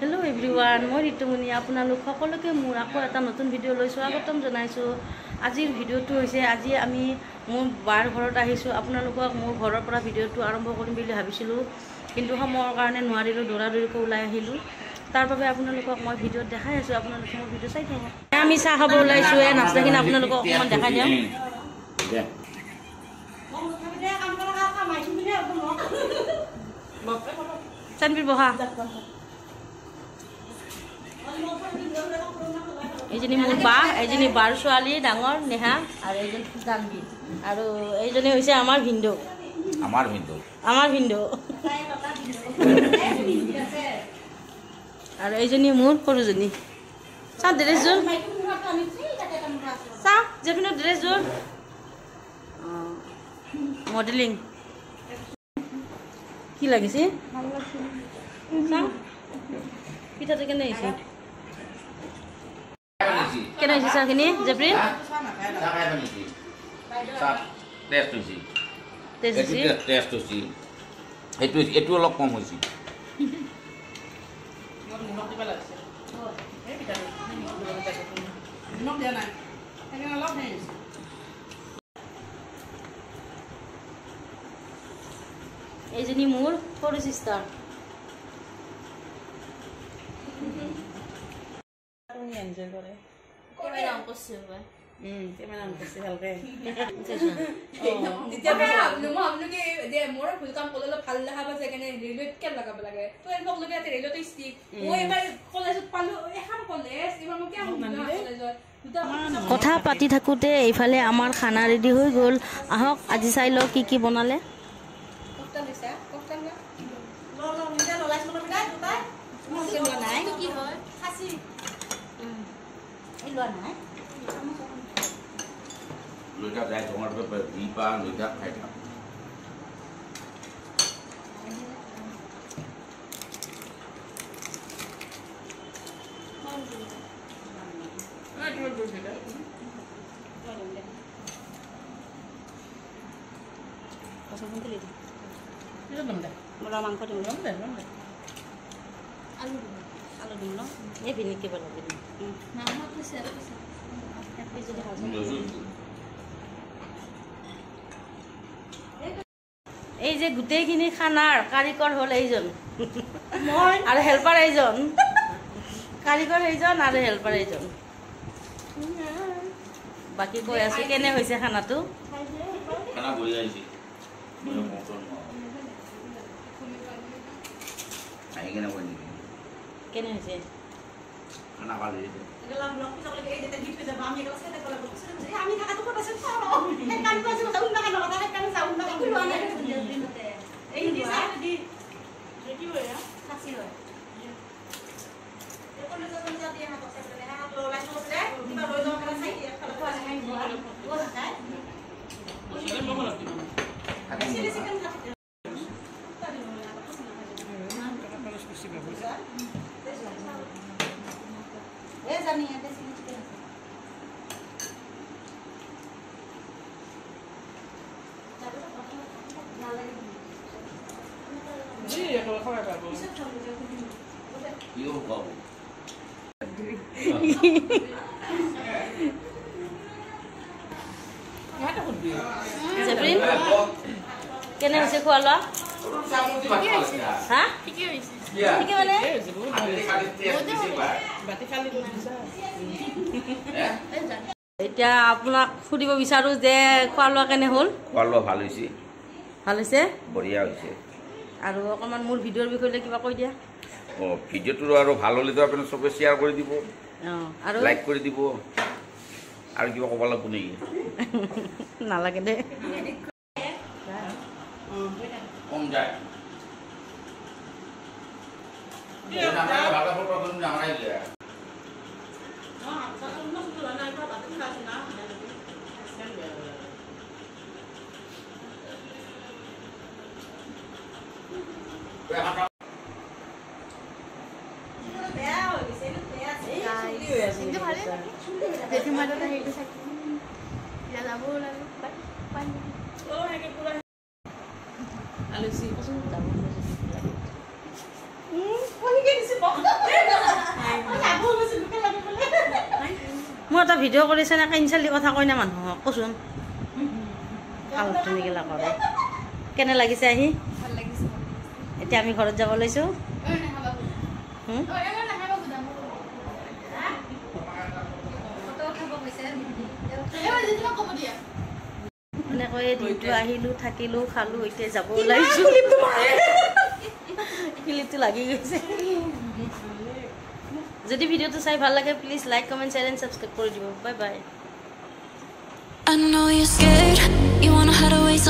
Hello everyone মই ঋতুমণি আপোনালোক সকলোকে মোৰ আকৌ এটা নতুন ভিডিঅ' লৈ স্বাগতম জনাইছোঁ। আজিৰ ভিডিঅ'টো হৈছে আজি আমি মোৰ বাৰ ঘৰত আহিছোঁ। আপোনালোকক মোৰ ঘৰৰ পৰা ভিডিঅ'টো আৰম্ভ কৰিম বুলি ভাবিছিলোঁ। কিন্তু সময়ৰ কাৰণে নোৱাৰিলোঁ দৌৰা দৌৰিকৈ ওলাই আহিলোঁ। তাৰ বাবে আপোনালোকক মই ভিডিঅ'ত দেখাই আছোঁ। আপোনালোকে মোৰ ভিডিঅ' চাই থাকক। আমি চাহ খাব ওলাইছোঁ এই নাস্তাখিনি আপোনালোকক অকণমান দেখাই দিওঁ। দে। চানবীৰ বহা। এইজনী মোৰ বা এইজনী বাৰ ছোৱালী ডাঙৰ নেহা আৰু এইজন জানবী আৰু এইজনী হৈছে আমাৰ ভিন্দৌ। আমাৰ কিন্তু আমাৰ ভিন্দৌ। আৰু এইজনী মোৰ সৰুজনী। চাওঁ ড্ৰেছযোৰ চাওঁ জেফিনৰ ড্ৰেছযোৰ মডেলিং। কি লাগিছে? চাওঁ। পিঠাটো কেনে হৈছে কেনে হৈছে চাহখিনি জেফ্ৰিন টেষ্ট হৈছে টেষ্ট হৈছে টেষ্ট হৈছে এইটো এইটো অলপ কম হৈছে এইজনী মোৰ সৰু চিষ্টাৰ তেতিয়া মই ভাবলো মই ভাবলো কি যে মোৰ ভুল কাম কৰিলে অলপ ভাল দেখা পাইছে কেনে ৰেলৱেত কিয় লগাব লাগে তো এনেকুৱা লগে ইয়াতে ৰেলৱেত ষ্টিক মই এবাৰ কলেজত পালো এখন কলেজ এইবাৰ মই কিয় কলেজত দুটা কথা পাতি থাকোঁতে এইফালে আমাৰ খানা ৰেডি হৈ গ'ল আহক আজি চাই লওঁ কি কি বনালে দুইটা যাই তোমাৰ যি পা দুইটা খাই থাক বৰা মাংস দিম আলু আলু দিম ন এই ভিনিকি বনাব দিম এক কেজি দেখা যায়। এই যে গোটেইখিনি খানাৰ কাৰিকৰ হ'ল এইজন। আৰু হেল্পাৰ এইজন। কাৰিকৰ এইজন আৰু হেল্পাৰ এইজন। বাকী কৈ আছো কেনে হৈছে খানাটো? anak kali itu dalam blog bisa lebih edit tadi bisa pahami. Kalau saya kalau blog sudah jadi kami kakak tuh kok pasti tolong kan kan tuh sudah undang kalau orang kan saya undang aku luang ada sendiri eh di sana di jadi ya? Kasih loh iya. ya kalau saya kerja dia nggak bisa kerja kalau lain kalau sudah kita boleh dong kerasa ya. Kalau tuh ada yang buat buat kan? Maksudnya mau lagi? Sini sih kan. Tadi mau iya, iya. apa? Kalau diskusi bagus. মই মটৰ নোৱাৰোঁ। আহি কেনে কৈ নেকি কেনে হৈছে খানা ভাল হৈছে কিয় খুৱাব জেফ্ৰিন কেনে হৈছে খোৱা লোৱা হা ঠিকে মানে এতিয়া আপোনাক সুধিব বিচাৰোঁ যে খোৱা লোৱা কেনে হ'ল খোৱা লোৱা ভাল হৈছে ভাল হৈছে বঢ়িয়া হৈছে আৰু অকণমান মোৰ ভিডিঅ'ৰ বিষয়ে লৈ কিবা কৈ দিয়া অঁ ভিডিঅ'টো আৰু ভাল হ'লেতো আপুনি চবে শ্বেয়াৰ কৰি দিব অঁ আৰু লাইক কৰি দিব আৰু কিবা ক'ব লাগিব নেকি নালাগে দে কম যায় Iya, jadi mana tadi itu sakit? Ya labu lalu pan oh kayak kurang alusi. Pas tahu মই এটা ভিডিঅ' কৰিছে না কেঞ্চেল দি কথা কয় না মানুহক? কচোন। আলোচনীগিলা কৰে কেনে লাগিছে আহি? এতিয়া আমি ঘৰত যাব লৈছো। এনেকৈয়ে দিনটো আহিলো থাকিলো খালো এতিয়া যাব ওলাইছো। ক্লিপটো লাগি গৈছে যদি ভিডিঅ'টো চাই ভাল লাগে please like comment share and subscribe কৰি দিব bye bye I know you're scared, you wanna hide away sometimes.